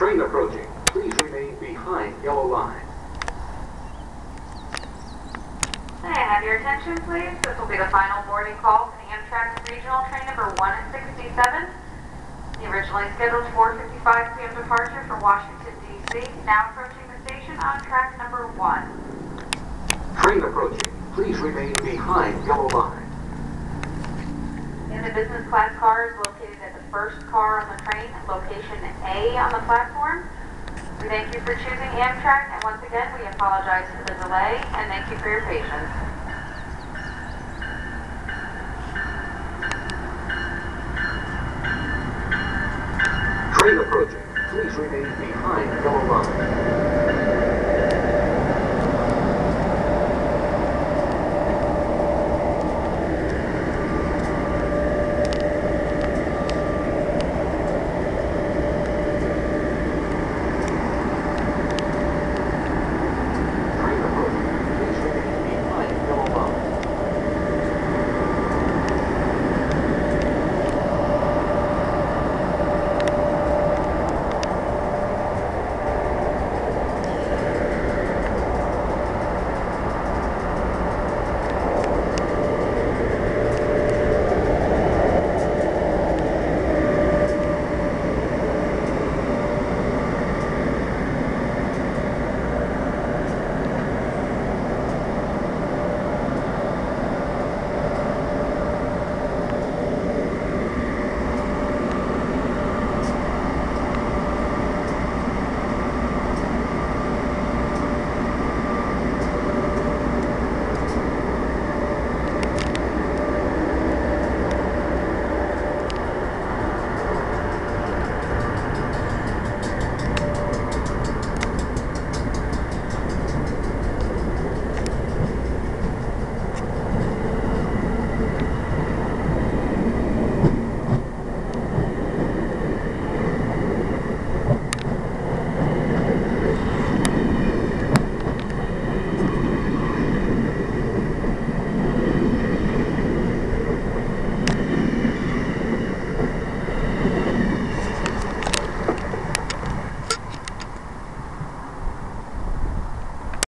Train approaching. Please remain behind yellow line. May I have your attention, please? This will be the final boarding call for the Amtrak Regional Train number 1 and 67. The originally scheduled 4:55 p.m. departure for Washington, D.C. Now approaching the station on track number 1. Train approaching. Please remain behind yellow line. The business class car is located at the first car on the train, location A on the platform. We thank you for choosing Amtrak, and once again, we apologize for the delay, and thank you for your patience. Train approaching. Please remain behind yellow line.